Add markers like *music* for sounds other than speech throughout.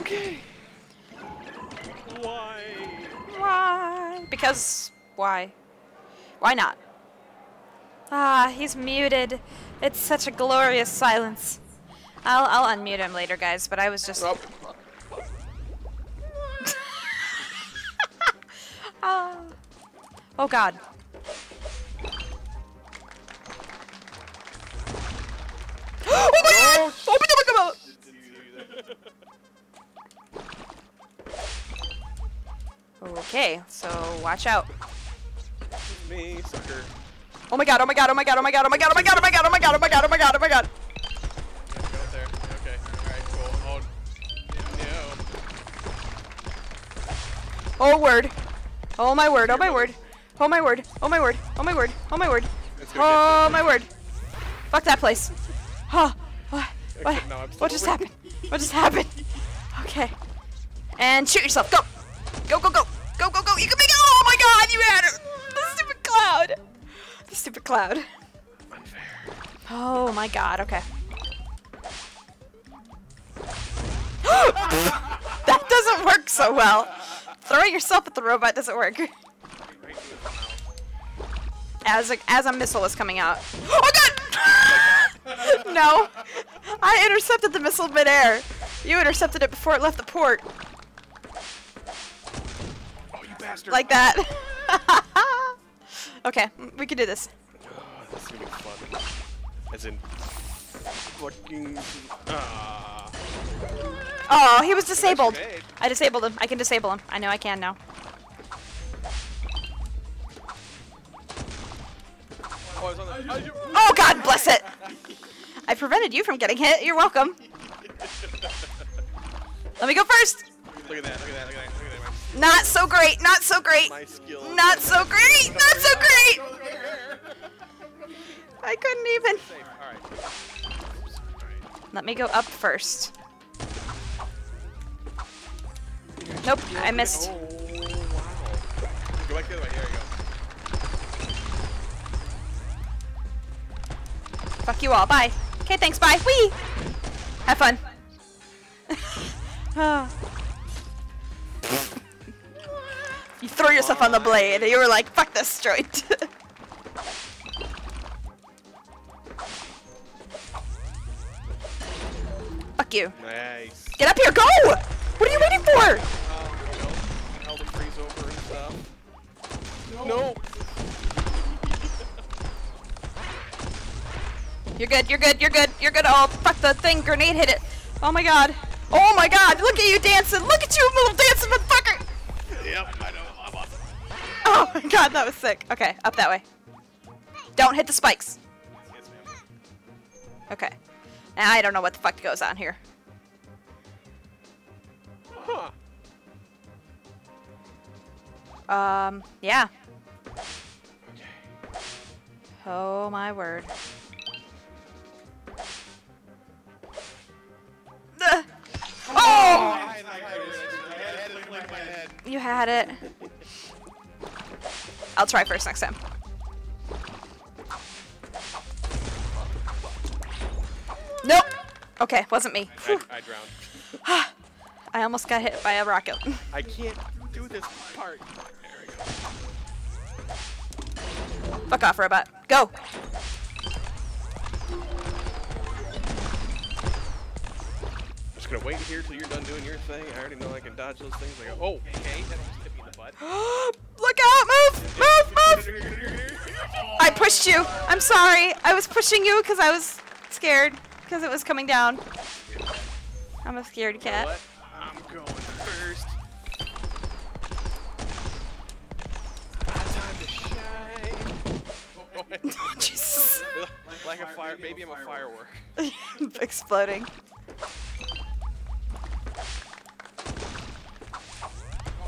Okay. Why? Why? Because why? Why not? Ah, he's muted. It's such a glorious silence. I'll I'll unmute him later, guys. But I was just. Oh, *laughs* Ah. Oh God. Oh! Open the book Okay, so watch out. me, sucker. Oh my god, oh my god, oh my god, oh my god, oh my god, oh my god, oh my god, oh my god, oh my god, oh my god, oh my god. Yeah, go there. Okay. Alright, cool. Oh, no. Oh word. Oh my word, oh my word. Oh my word, oh my word, oh my word, oh my word. Oh my word. Fuck that place. Huh. What? What? No, What just happened? What just happened? *laughs* Okay. And shoot yourself. Go. Go, go, go. Go, go, go. You can make it. Oh my god, you had her. The stupid cloud. The stupid cloud. Unfair. Oh my god, okay. *gasps* that doesn't work so well. Throwing yourself at the robot doesn't work. Right to his mouth. As a, as a missile is coming out. *gasps* Oh god! *laughs* no! I intercepted the missile midair. You intercepted it before it left the port. Oh, you bastard. Like that. *laughs* okay, we can do this. *sighs* Oh, this is gonna be fun. As in, fucking. Ah. Oh, he was disabled. I disabled him. I can disable him. I know I can now. Oh, I was on the. You- Oh god bless it! I prevented you from getting hit. You're welcome. Let me go first. Look at that! Look at that! Look at that! Look at that! Not so great. Not so great. My, my skill. Not so great. Not so great. I couldn't even. Safe. All right. All Let me go up first. Nope, I missed. Oh. Go back the other way. There you go. Fuck you all. Bye. Okay, thanks. Bye. Wee. Have fun. Ah. *laughs* you throw yourself on the blade. You were like, fuck this joint. *laughs* fuck you. Nice. Get up here. Go! What are you waiting for? Um, you know, held freeze over and stuff. No. You're good, you're good, you're good, you're good. Oh, fuck the thing. Grenade hit it. Oh my god. Oh my god. Look at you dancing. Look at you, little dancing motherfucker. Yep. I know. I'm awesome. Oh my god, that was sick. Okay, up that way. Don't hit the spikes. Yes. Okay. Now I don't know what the fuck goes on here. Huh. Um, yeah. Okay. Oh my word. Oh! I had it in my head. You had it. I'll try first next time. Nope. Okay, wasn't me. Whew. I, I drowned. *sighs* I almost got hit by a rocket. I can't do this part. There we go. Fuck off, robot. Go. Just gonna wait here till you're done doing your thing. I already know I can dodge those things. I go, oh, okay, that almost hit me in the butt. *gasps* Look out! Move! Move! Move! I pushed you. I'm sorry. I was pushing you because I was scared because it was coming down. I'm a You know cat. what? I'm going first. Oh, *laughs* Jesus. *laughs* like a fire, maybe I'm a firework. *laughs* Exploding.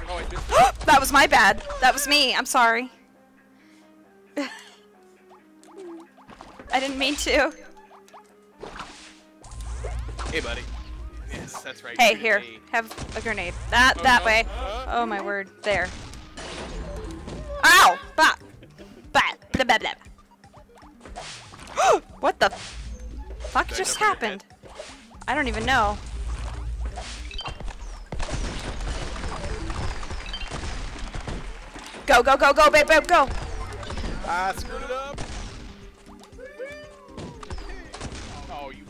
Oh, *gasps* that was my bad. That was me. I'm sorry. *laughs* I didn't mean to. Hey, buddy. Yes, that's right. Hey, here. Have a grenade. That oh, that no. way. Oh my word. There. Ow! Bah! Bah! Blah blah blah. *gasps* what the? fuck Did just jump on your happened? I don't even know. Go, go, go, go, babe, babe, go. Ah, screwed it up. Oh, you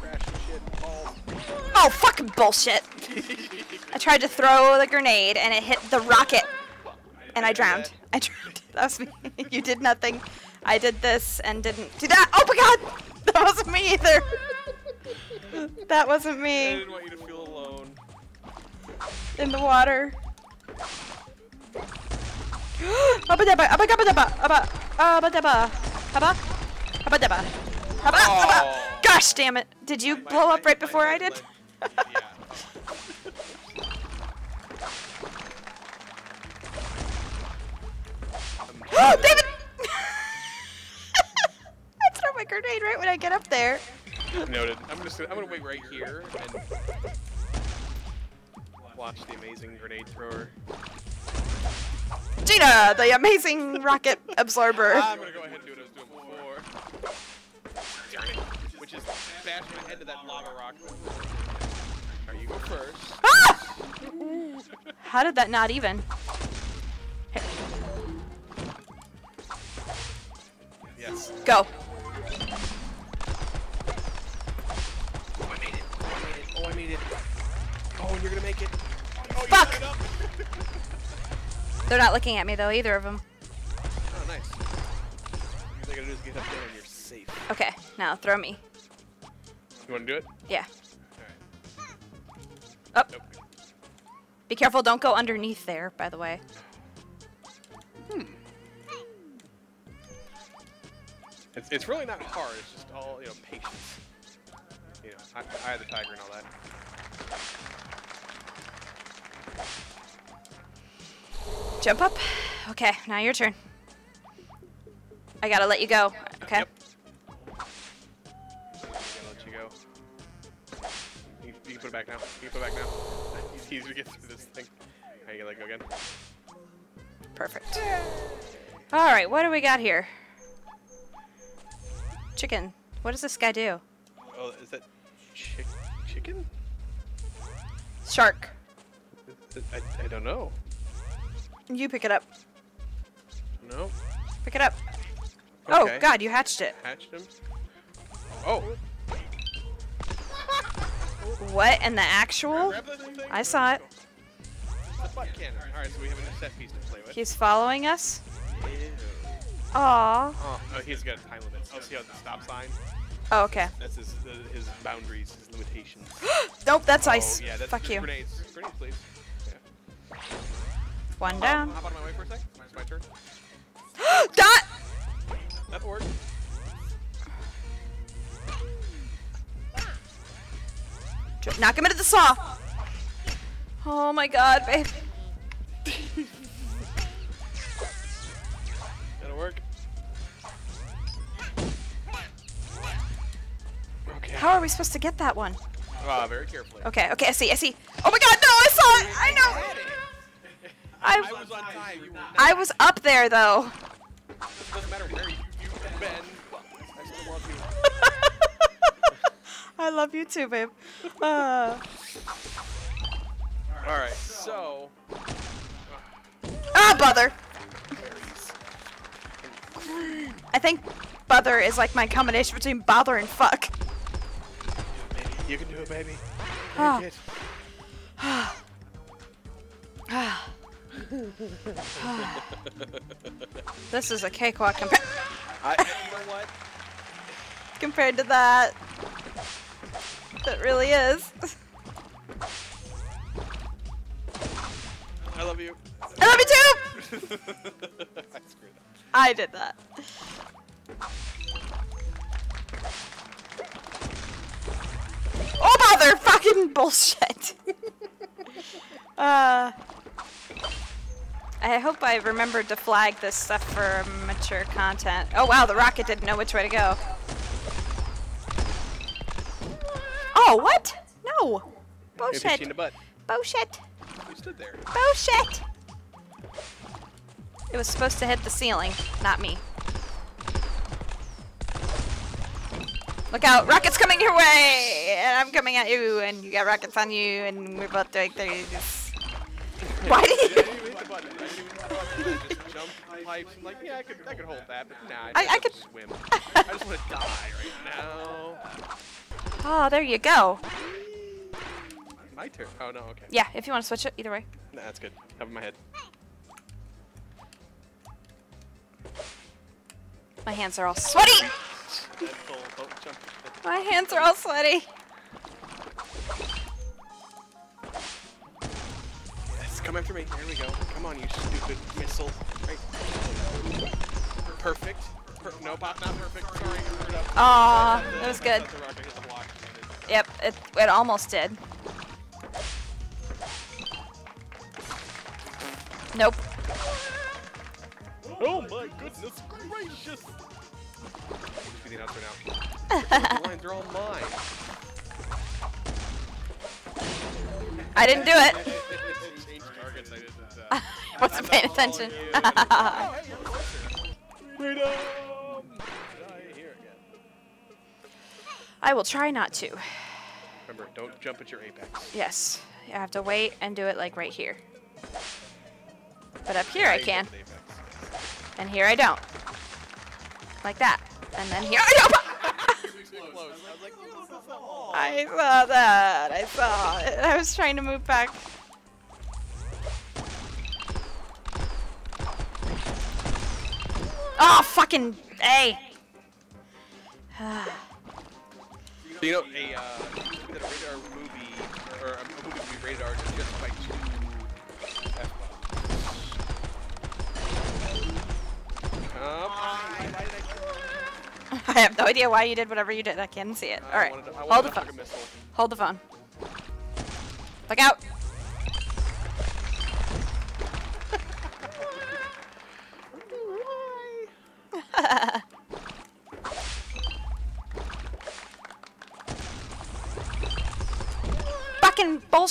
trash shit. Oh, fucking bullshit. *laughs* I tried to throw the grenade and it hit the rocket and I drowned. I *laughs* drowned. That was me. you did nothing. I did this and didn't do that. Oh my god! *laughs* That wasn't me either. That wasn't I me didn't want you to feel alone. in the water. Abadaba, abagabadaba, aba, abadaba, aba, abadaba, aba, aba. Oh. Gosh damn it! Did you My- blow up right my before I did? *laughs* yeah. *gasps* Oh, David! *laughs* I throw my grenade right when I get up there. Noted. I'm just gonna, I'm gonna wait right here and watch the amazing grenade thrower. Gina, the amazing rocket absorber. I'm gonna go ahead and do what I was doing before. Darn it. Which is bash my head to that lava rock. Alright, you go first. Ah! How did that not even? Yes. Go. Oh, I made it. Oh, I made it. Oh, I made it. Oh, you're gonna make it. Oh, you Fuck. *laughs* got it up. They're not looking at me though, either of them. oh, nice. All gotta do is get up there and you're safe. Okay, now throw me. You wanna do it? Yeah. Alright. Up. Oh. Nope. Be careful, don't go underneath there, by the way. Hmm. It's, it's really not hard. It's just all, you know, patience. You know, I, I had the tiger and all that. Jump up. Okay, now your turn. I gotta let you go. Okay. Yep. Let you go. You, you can put it back now. You can put it back now. *laughs* It's easier to get through this thing. How you gonna let go again? Perfect. Alright, what do we got here? Chicken. What does this guy do? Oh, is that chick chicken? Shark. I, I don't know. You pick it up. No. Pick it up. Okay. Oh, God, you hatched it. Hatched him. Oh. *laughs* What in the actual? I saw it. The. All right, so we have a set piece to play with. He's following us. Aww. Oh, oh, he's got a time limit. Oh, see how the stop sign? Oh, okay. That's his uh, his boundaries, his limitations. *gasps* Nope, that's ice. Oh, yeah, that's Fuck you. Grenades. Grenades, please. Yeah. One down. hop out of my way for a sec. It's my turn. *gasps* Dot! That'll work. Dr- Knock him into the saw. Oh my god, babe. That'll work. Okay. How are we supposed to get that one? Ah, very carefully. Okay, okay, I see, I see. Oh my god, no, I saw it! I know! I I, was on time. You were not. I was up there though. It doesn't matter where you, you've been. I still love you. I love you too, babe. Uh, All right, so ah, bother. I think bother is like my combination between bother and fuck. you can do it, baby. Ah. Make it. *laughs* This is a cakewalk compa- I, you know what? *laughs* compared to that. It really is. I love you. I love you too! *laughs* I screwed up. I did that. Oh bother! Fucking bullshit. uh, I hope I remembered to flag this stuff for mature content. Oh wow, the rocket didn't know which way to go. Oh what? No. Maybe she in Bullshit. Bullshit. You stood there. Bullshit. It was supposed to hit the ceiling, not me. Look out! Rockets coming your way! And I'm coming at you, and you got rockets on you, and we're both doing things. *laughs* Why I did you? hit the button. I didn't even hit the button. I just jumped pipes. I'm like, yeah, I could, I could hold that, but nah, I- I, I could- swim. *laughs* I just want to die right now. Oh, there you go. My turn. Oh no, okay. Yeah, if you want to switch it, either way. Nah, that's good. Have in my head. My hands are all sweaty. Mental, don't jump. My hands are all sweaty. After me. There we go. Come on, you stupid missile. Right. Perfect. Per no, not not perfect. Sorry, I screwed. Aw, that was good. That's the rocket hit the block. Yep, it, it almost did. Nope. Oh my goodness gracious! Be the announcer now. the lines are all mine. I didn't do it. *laughs* Die here again. I will try not to. Remember, don't jump at your apex. Yes, I have to wait and do it like right here. But up here I can, jump at apex. and here I don't. Like that. And then here I don't. Too close. I was like, "Oh, this is a wall." I saw that. I saw it. I was trying to move back. Oh, fucking A. *sighs* You know, a uh, a radar movie or a movie would be rated R just by two F bombs. Come on. Why did I have no idea why you did whatever you did. I can't see it. I All right, wanted to- I hold the phone. hug a missile. Hold the phone. Look out.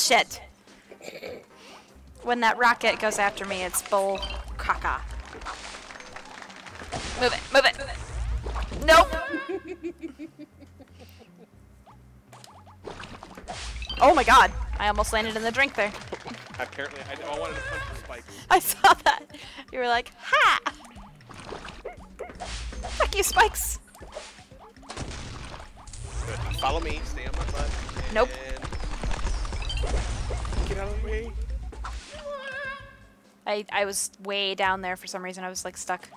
Fucking bullshit. When that rocket goes after me, it's bull caca. Move it, move it. Nope. *laughs* Oh my god. I almost landed in the drink there. Apparently, I, oh, I wanted to punch the spikes. *laughs* I saw that. You were like, ha! Fuck you, Spikes. Good. Follow me. Stay on my butt. Nope. And get out of the way. I, I was way down there for some reason. I was like stuck.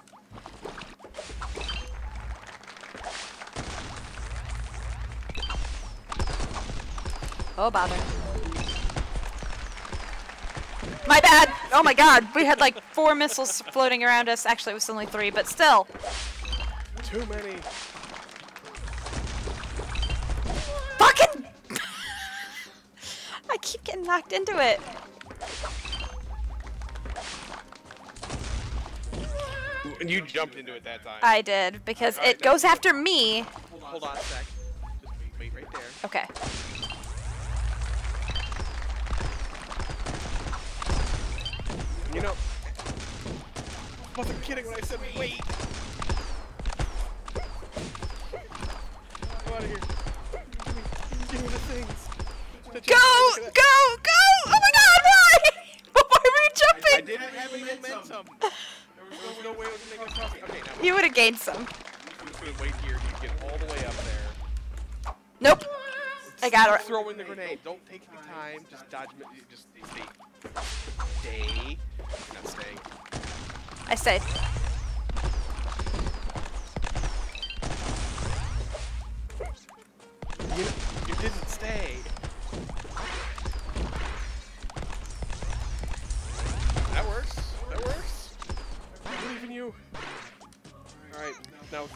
Oh, bother. My bad! Oh my god, we had like four missiles floating around us. Actually, it was only three, but still. Too many. I keep getting knocked into it. And you jumped into it that time. I did, because Alright, it goes after me. Hold on hold on a sec. Just wait, wait right there. Okay. You know, I wasn't kidding when I said wait. Go out of here. Give me, give me the things. Go! Go! Go! Oh my god, why? *laughs* why were you that. I jumping? didn't have any momentum. There was no way I was gonna make it across. Okay, now You would have gained some. I'm just gonna wait here. You get all the way up there. Nope. I got her. Throw in the grenade. Don't take any time. Just dodge. Just stay. Stay. Not staying. I stayed.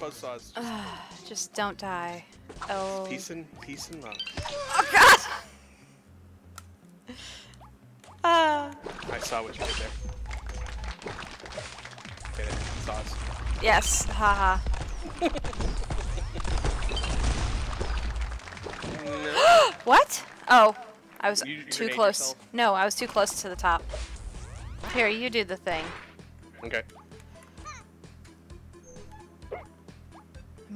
Buzzsaws. *sighs* Just don't die. Oh. Peace and peace and love. Oh god! *laughs* Ah. I saw what you did there. Get it. Saws. yes. Haha. No. *laughs* *gasps* What? Oh. I was You- too close. No, I was too close to the top. Here, you do the thing. Okay.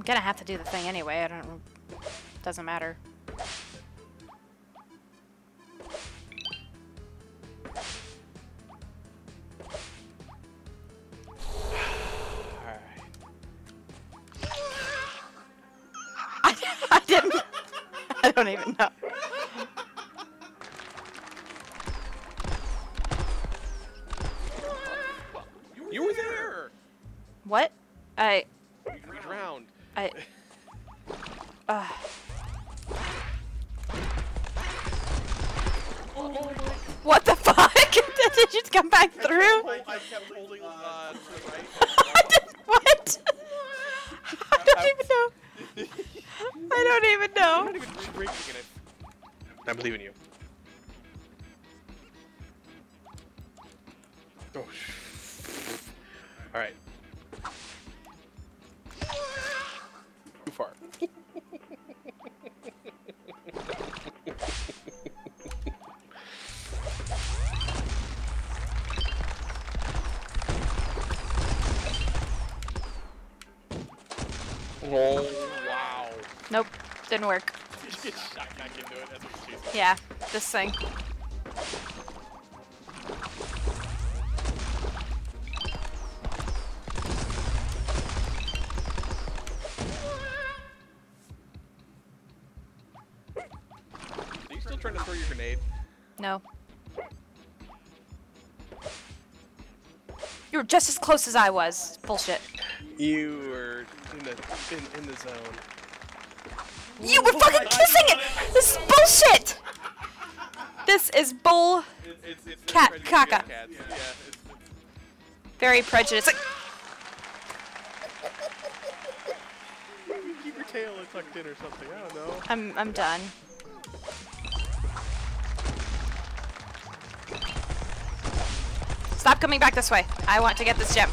Gonna have to do the thing anyway. I don't Doesn't matter. *sighs* Alright. I, *laughs* I didn't. *laughs* I don't even know. You were there! What? I. oh, wow. Nope, didn't work. You get shot back into it. That's what she's Yeah, this thing. Are you still trying to throw your grenade? No. You were just as close as I was. Bullshit. You in the in, in the zone. You were fucking kissing it! This is bullshit! This is bull. It's, it's Cat- very caca. Yeah, Very prejudiced. Keep your tail tucked in or something. I don't know. I'm I'm done. Stop coming back this way. I want to get this gem.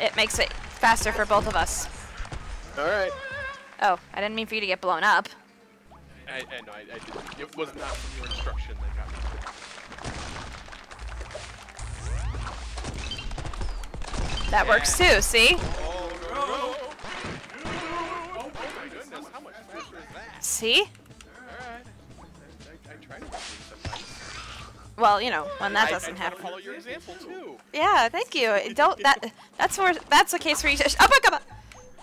It makes it faster for both of us. All right. Oh, I didn't mean for you to get blown up. I, I know. I, I did. It was not your instruction that got me. That works too, see? Oh no! no. Oh goodness! How much faster is that? See? Right. Well, you know, when that doesn't happen. your example too. Yeah, thank you. Don't that that's where that's a case where you should *laughs* up, up, up.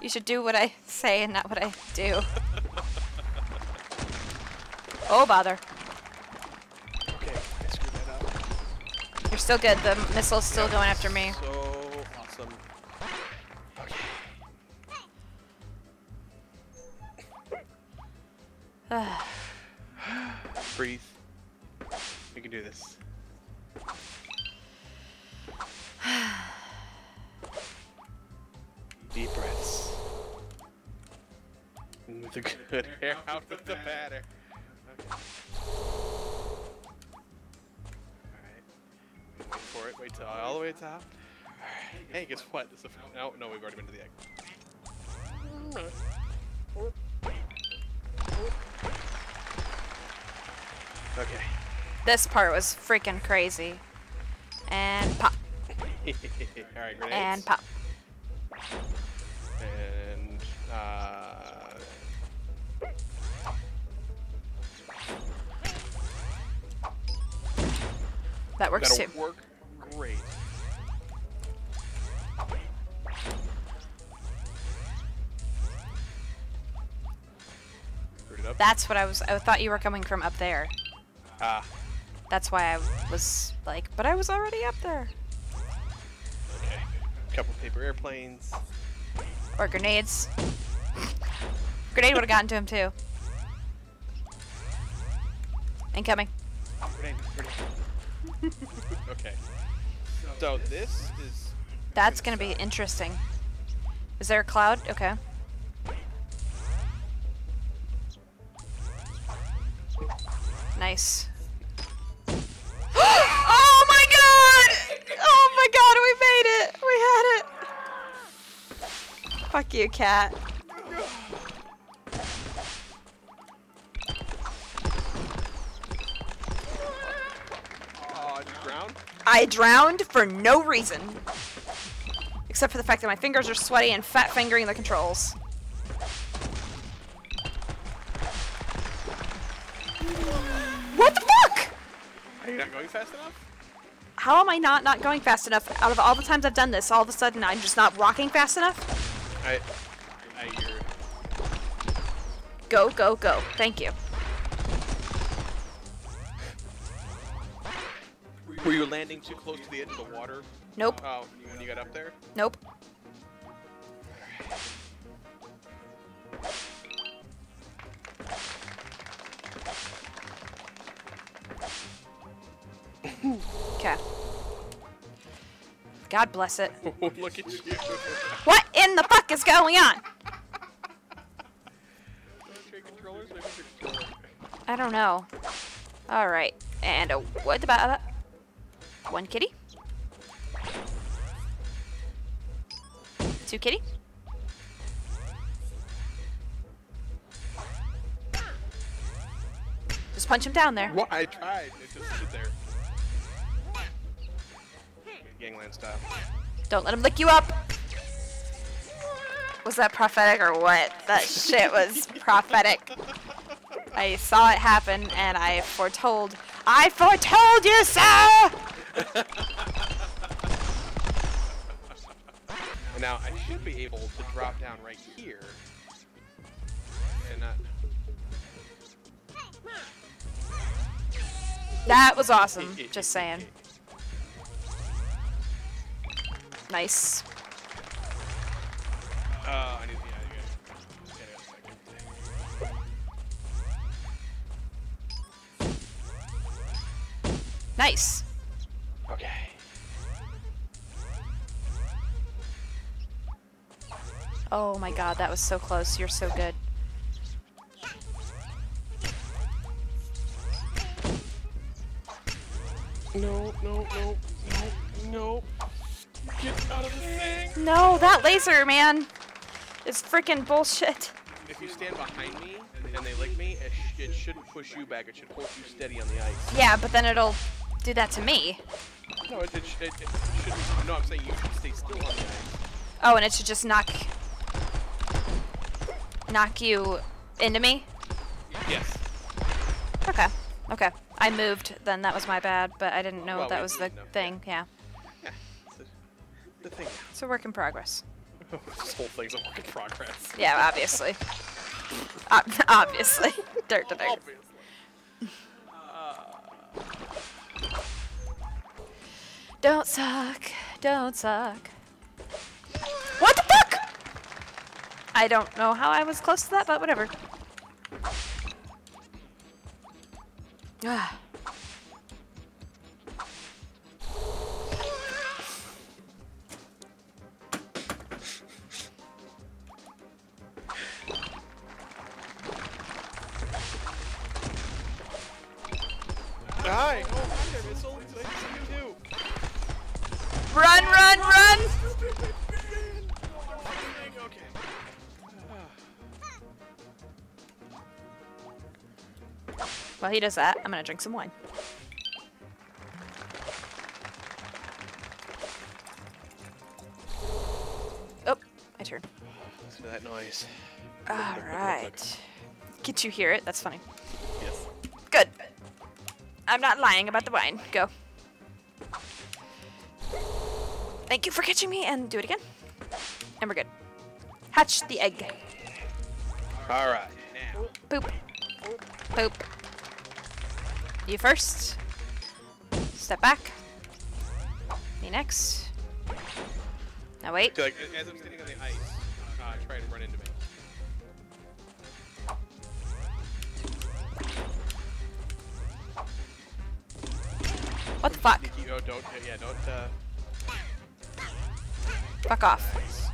You should do what I say and not what I do. Oh bother. Okay, I screwed that up. You're still good. The missile's still going after me. So awesome. Okay. *sighs* Breathe. We can do this. *laughs* the good hair out with the bad hair. Okay. Alright. Wait for it. Wait till all the way to the top. Alright. Hey, guess what? This is a, no, oh, no, we've already been to the egg. Okay. This part was freaking crazy. And pop. *laughs* Alright, grenades. And pop. That works That'll too. work great. Screwed it up. That's what I was. I thought you were coming from up there. Ah, That's why I was like, but I was already up there. okay. Couple paper airplanes. Or grenades. *laughs* Grenade would have gotten to him too. Incoming. *laughs* Okay. So this is That's gonna be interesting. Is there a cloud? Okay. Nice. *gasps* oh my god! Oh my god, we made it! We had it! Fuck you, cat. I drowned for no reason. Except for the fact that my fingers are sweaty and fat fingering the controls. What the fuck? Are you not going fast enough? How am I not not going fast enough? Out of all the times I've done this, all of a sudden I'm just not rocking fast enough? I... I hear Go, go, go. Thank you. Were you landing too close to the edge of the water? Nope. Oh, when you got up there? Nope. Okay. God bless it. *laughs* Look at you. What in the fuck is going on? Trade controllers? Maybe they're controller. I don't know. All right, and a what about that? One kitty. Two kitty. Just punch him down there. What? I tried. It just stood there. Gangland style. Don't let him lick you up. Was that prophetic or what? That shit was prophetic. I saw it happen and I foretold. I foretold you, sir! *laughs* Now I should be able to drop down right here. And not. That was awesome. *laughs* Just saying. Nice. Uh, I need. Yeah, you got yeah, I got a Nice. Oh my god, that was so close. You're so good. No, no, no, no, no. Get out of the thing. No, that laser, man, is freaking bullshit. If you stand behind me and they lick me, it, sh it shouldn't push you back. It should hold you steady on the ice. Yeah, but then it'll do that to me. No, it, it, it, it shouldn't. No, I'm saying you should stay still on the ice. Oh, and it should just knock knock you into me. Yes. Okay. Okay. I moved. Then that was my bad, but I didn't know Well, that was the thing. Yeah. Yeah. It's a, the thing. It's a work in progress. *laughs* this whole thing's a work in progress. Yeah, obviously. Ob- *laughs* obviously. *laughs* dirt to dirt. Obviously. Don't suck. Don't suck. What the fuck? I don't know how I was close to that, but whatever. Ah. Hi. Oh, hi there, Missile. Nice to see you too. Run, run, run! While he does that, I'm gonna drink some wine. Oh, my turn. That noise. Alright. Get you hear it, that's funny. Yes. Good. I'm not lying about the wine. Go. Thank you for catching me, and do it again. And we're good. Hatch the egg. All right. Now. Boop. Boop. You first. Step back. Me next. Now wait. So, like, as I'm standing on the ice, uh, try and run into me. What the fuck? Oh, don't. Yeah, don't. Uh, Fuck off.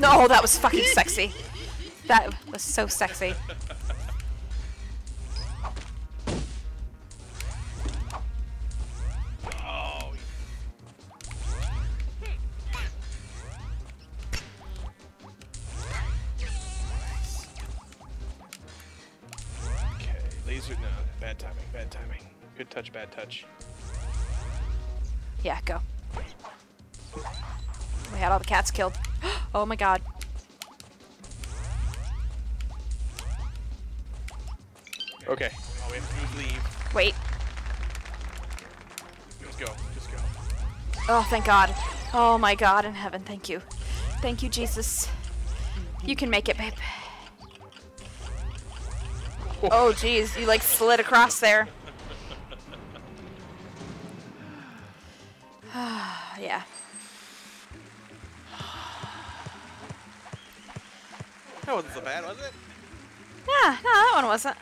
No, that was fucking sexy. That was so sexy. Oh. Okay. Laser. No. Bad timing. Bad timing. Good touch. Bad touch. Yeah, go. We had all the cats killed. Oh my god. Okay. All we have to do is leave. Wait. Just go. Just go. Oh, thank God. Oh my God in heaven, thank you. Thank you, Jesus. You can make it, babe. Oh, jeez, you like slid across there. *sighs* yeah. That wasn't so bad, was it? Yeah, no, that one wasn't.